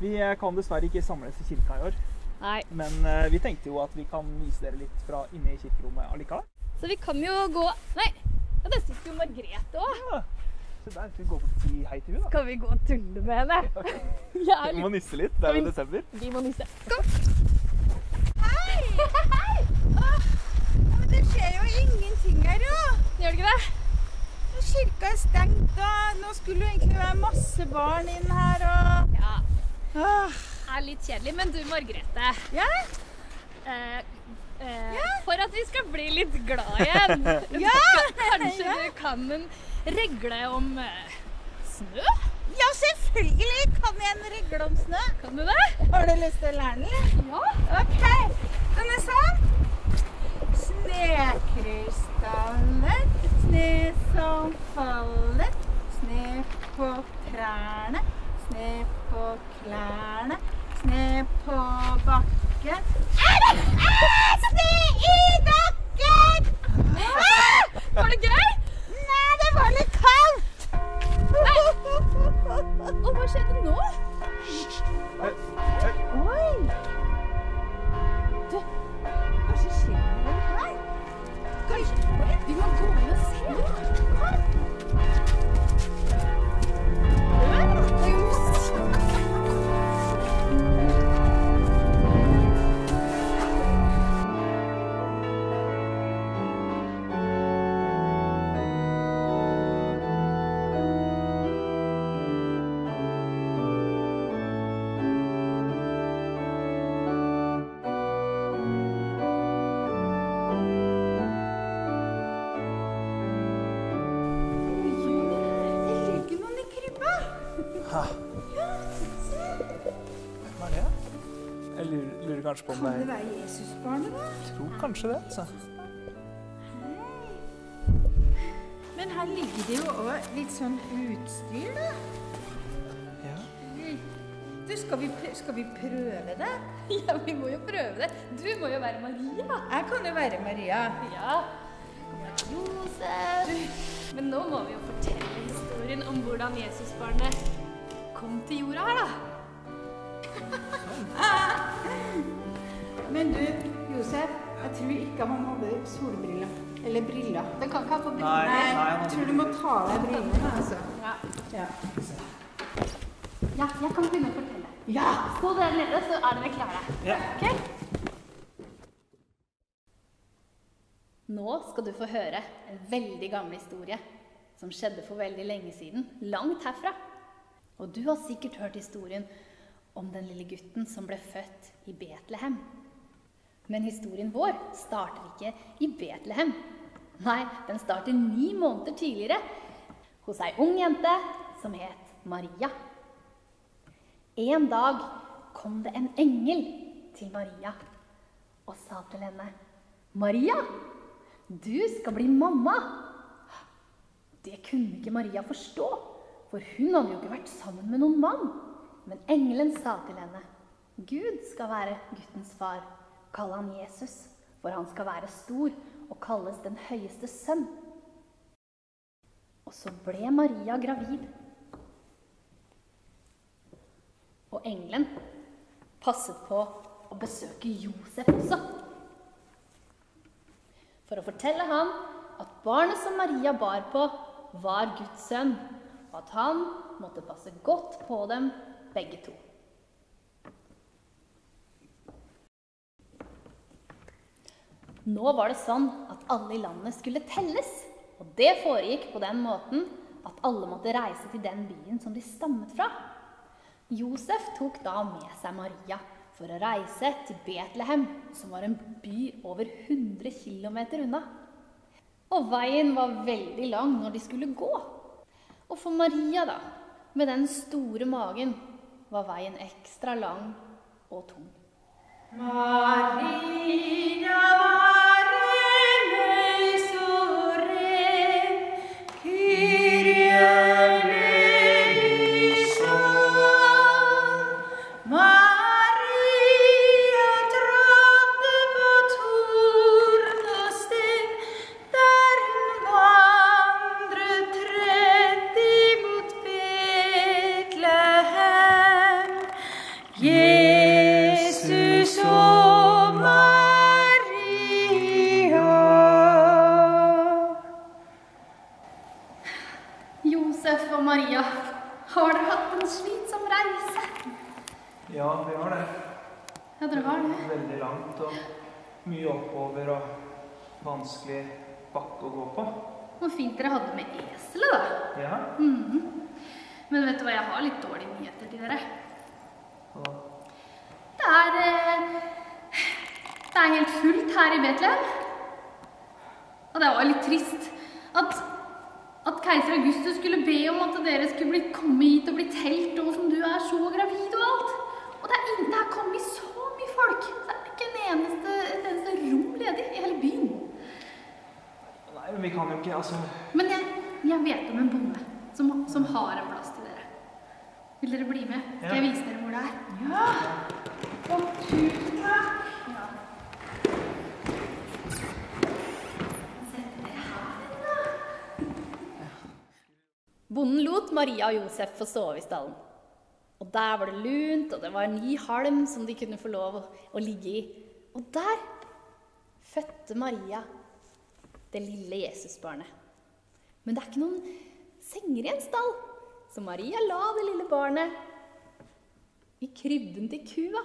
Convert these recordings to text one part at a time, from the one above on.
Vi eh, kan dessverre ikke samles i kirka i år. Nei. Men uh, vi tenkte jo at vi kan vise dere litt fra inne i kirkerommet allikevel. Så vi kan jo gå Nei, ja, der sitter jo Margrethe òg. Ja. Så der skal vi gå bort og si hei til henne, da. Skal vi gå og tulle med henne? Er Vi må nisse litt. Det er jo desember. Vi må nisse. Hei! Åh, men det skjer jo ingenting her, jo. Gjør det ikke det? Kirka er stengt, og nå skulle jo egentlig være masse barn inn her, og Ja. Åh, Det er litt kjedelig, men du Margrethe. Ja? Eh, eh, Ja? For at vi skal bli litt glad igjen, Ja! kanskje Ja. du kan en regle om eh, snø? ja, selvfølgelig kan jeg en regle om snø. Kan du det? Har du lyst til å lære den? Ja. OK. Den er sånn. Snøkrystaller, snø som faller. Snø på trærne, snø på klærne, sne på bakken. Ah, snø i bakken! Lurer, lurer kanskje på om Kan det det er være Jesusbarnet, da? Jeg tror kanskje det. altså. Men her ligger det jo òg litt sånn utstyr, da. Ja. Du, skal vi, skal vi prøve det? Ja, vi må jo prøve det. Du må jo være Maria. Jeg kan jo være Maria. Ja. Josef. Men nå må vi jo fortelle historien om hvordan Jesusbarnet Men du, Josef, jeg tror ikke han hadde solbriller. Eller briller. Den kan ikke ha på briller. Nei, nei, jeg tror du må ta av deg brillene, altså. Ja. Ja. ja, jeg kan begynne å fortelle. ja. Stå der nede, så er dere klare. Ja. Ok? Nå skal du få høre en veldig gammel historie som skjedde for veldig lenge siden, langt herfra. Og du har sikkert hørt historien om den lille gutten som ble født i Betlehem. Men historien vår starter ikke i Betlehem. Nei, den starter ni måneder tidligere hos ei ung jente som het Maria. En dag kom det en engel til Maria og sa til henne, Maria, du skal bli mamma. Det kunne ikke Maria forstå, for hun hadde jo ikke vært sammen med noen mann. Men engelen sa til henne, Gud skal være guttens far. Kall han Jesus, for han skal være stor og kalles den høyeste sønn. Og så ble Maria gravid. Og engelen passet på å besøke Josef også. For å fortelle ham at barnet som Maria bar på, var Guds sønn, og at han måtte passe godt på dem begge to. Nå var det sånn at alle i landet skulle telles. Og det foregikk på den måten at alle måtte reise til den byen som de stammet fra. Josef tok da med seg Maria for å reise til Betlehem, som var en by over 100 km unna. Og veien var veldig lang når de skulle gå. Og for Maria, da, med den store magen, var veien ekstra lang og tung. Maria hatt en slitsom reise? Ja, vi har det. Ja, dere har det. Veldig langt og mye oppover og vanskelig bakke å gå på. Hvor fint dere hadde med eselet, da. Ja. Men vet du hva, jeg har litt dårlige nyheter til dere. Hva? Det er eh, Det er helt fullt her i Betlehem. Og det var litt trist at, at keiser Augustus skulle be om at dere skulle bli, komme hit og bli telt, og som du er så gravid og alt. Og det er, ingen- her er kommet så mye folk. Det er ikke en eneste, et eneste rom ledig i hele byen. Nei, men vi kan jo ikke Altså Men jeg, jeg vet om en bonde som, som har en plass til dere. Vil dere bli med? Skal jeg vise dere hvor det er? Ja. Og tusen takk. Bonden lot Maria og Josef få sove i stallen. Og der var det lunt, og det var en ny halm som de kunne få lov å, å ligge i. Og der fødte Maria det lille Jesusbarnet. Men det er ikke noen senger i en stall, så Maria la det lille barnet i krybben til kua.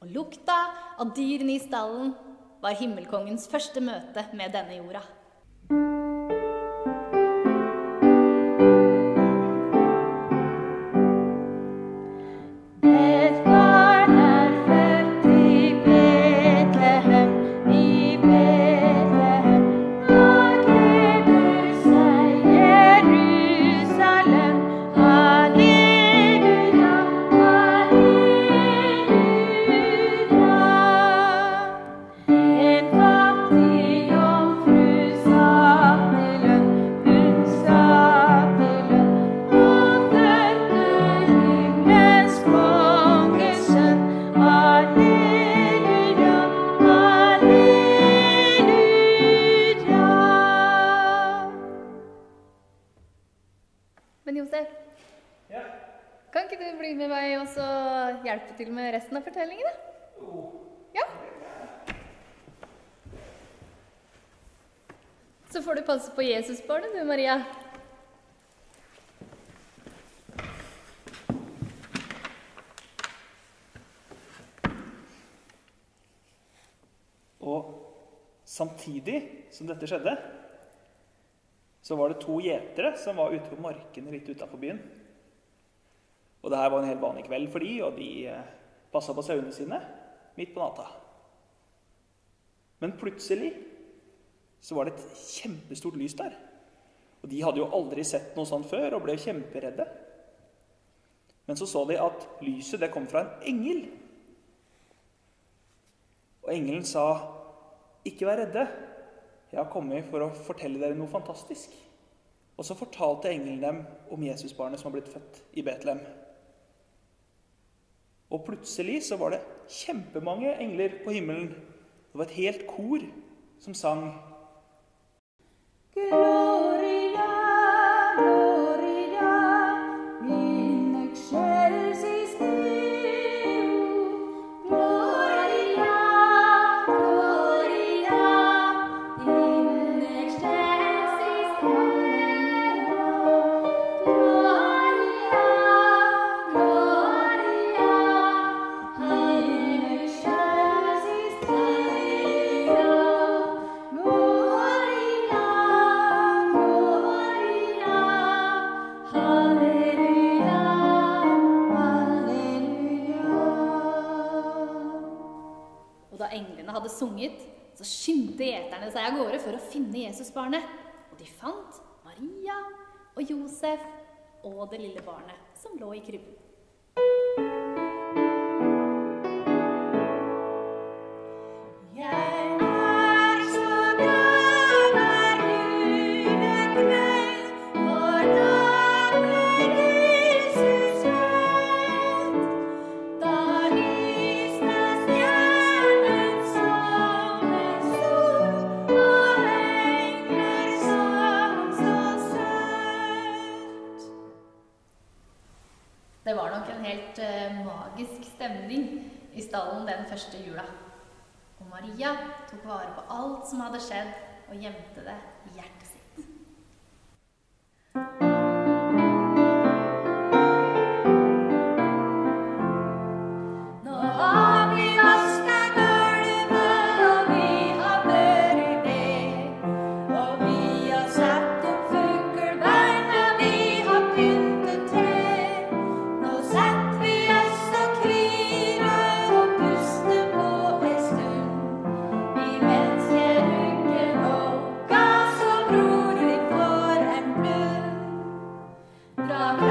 Og lukta av dyrene i stallen var himmelkongens første møte med denne jorda. Med meg og så hjelpe til med resten av fortellingen? da? Ja. Så får du passe på Jesusbarnet du, Maria. Og samtidig som dette skjedde, så var det to gjetere som var ute på markene litt utafor byen. Og det her var en helt vanlig kveld for de, og de passa på sauene sine midt på natta. Men plutselig så var det et kjempestort lys der. Og de hadde jo aldri sett noe sånt før og ble kjemperedde. Men så så de at lyset det kom fra en engel. Og engelen sa, 'Ikke vær redde. Jeg har kommet for å fortelle dere noe fantastisk.' Og så fortalte engelen dem om Jesusbarnet som har blitt født i Betlehem. Og plutselig så var det kjempemange engler på himmelen. Det var et helt kor som sang. Gloria, englene hadde sunget, så skyndte gjeterne seg av gårde for å finne Jesusbarnet. Og de fant Maria og Josef og det lille barnet som lå i krybben. stallen den første jula. Og Maria tok vare på alt som hadde skjedd, og gjemte det i hjertet and